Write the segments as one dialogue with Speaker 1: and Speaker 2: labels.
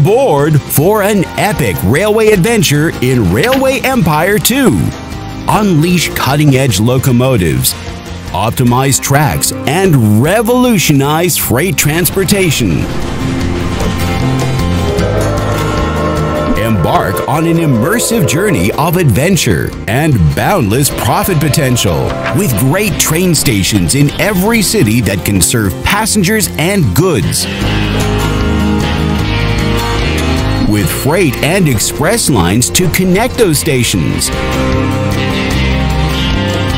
Speaker 1: aboard for an epic railway adventure in Railway Empire 2. Unleash cutting edge locomotives, optimize tracks, and revolutionize freight transportation. Embark on an immersive journey of adventure and boundless profit potential with great train stations in every city that can serve passengers and goods. With freight and express lines to connect those stations.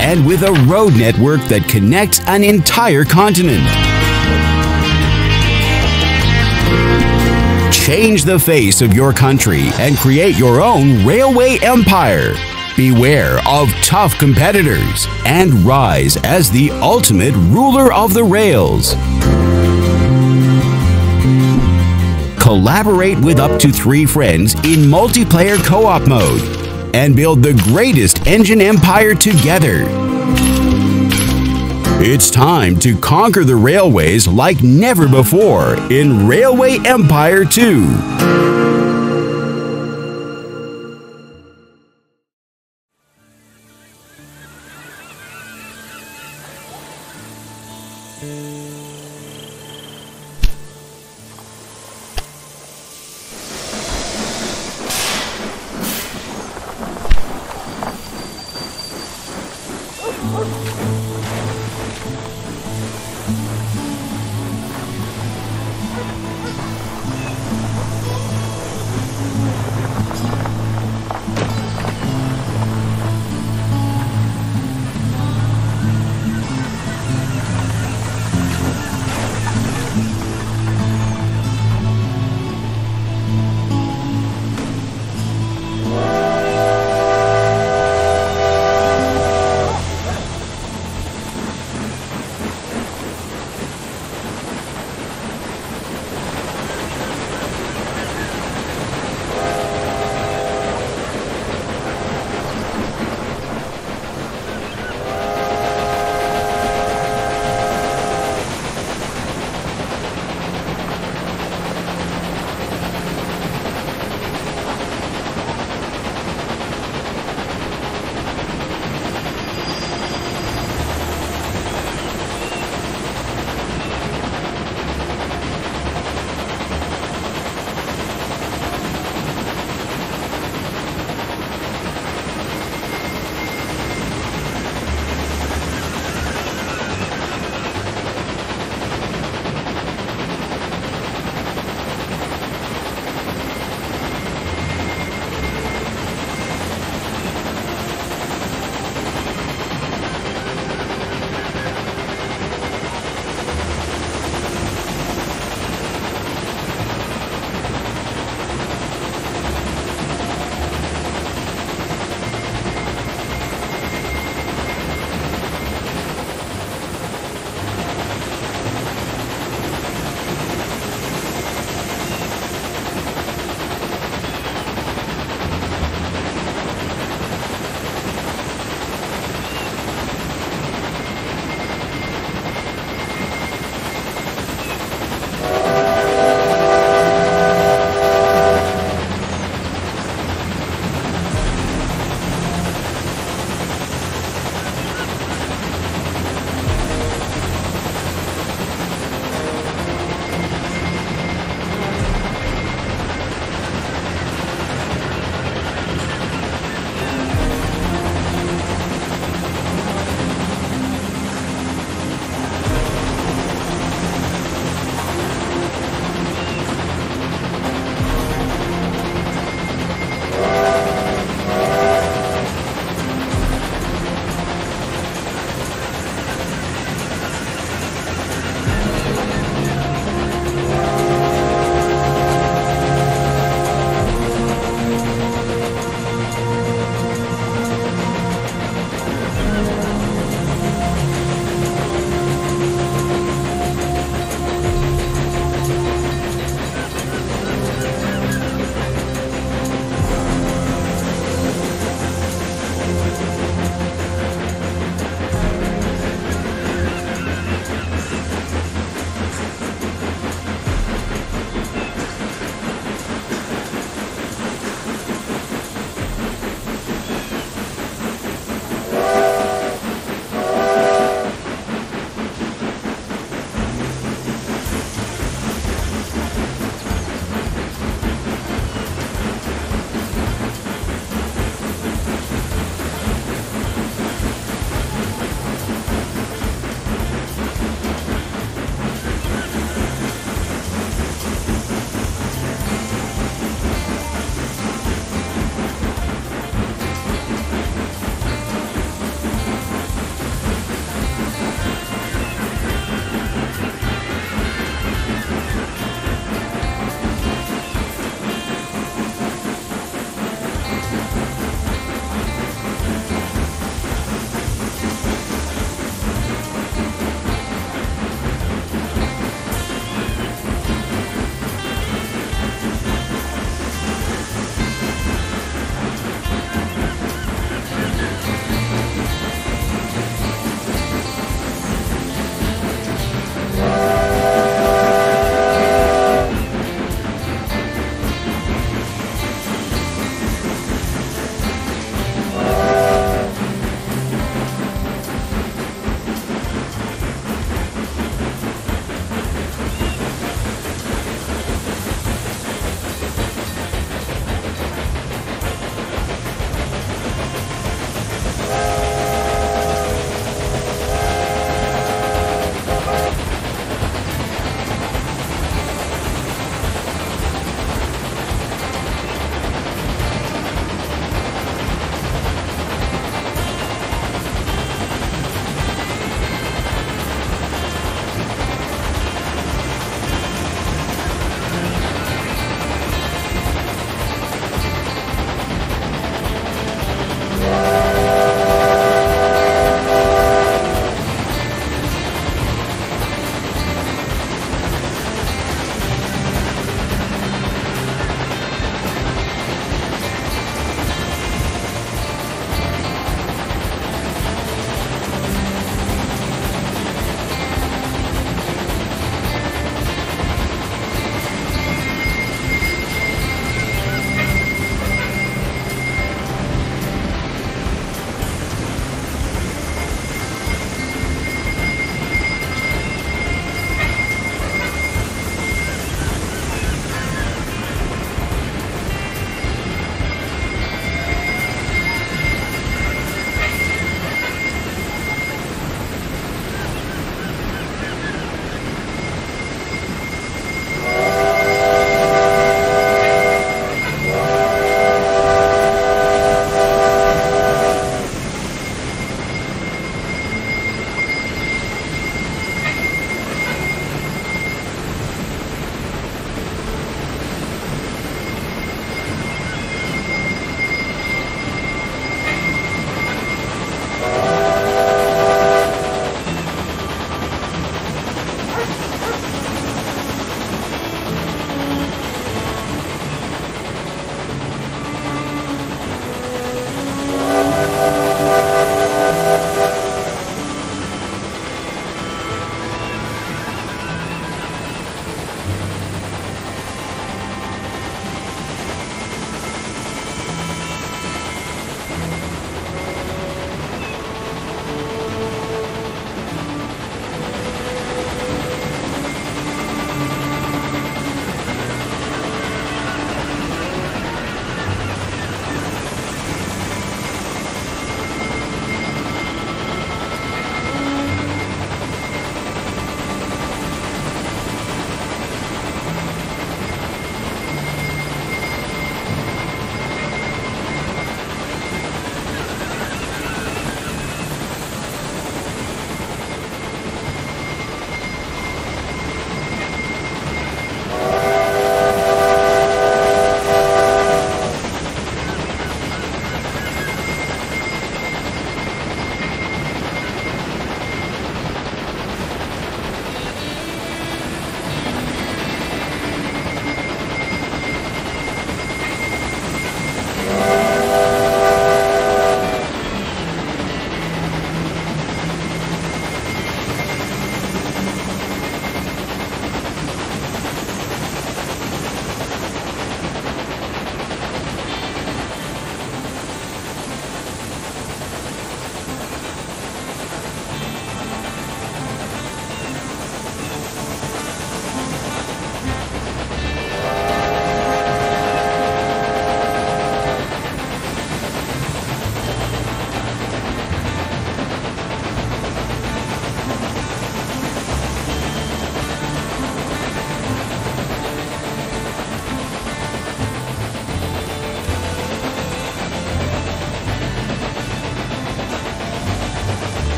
Speaker 1: And with a road network that connects an entire continent. Change the face of your country and create your own railway empire. Beware of tough competitors and rise as the ultimate ruler of the rails. Collaborate with up to three friends in multiplayer co op mode and build the greatest engine empire together. It's time to conquer the railways like never before in Railway Empire 2.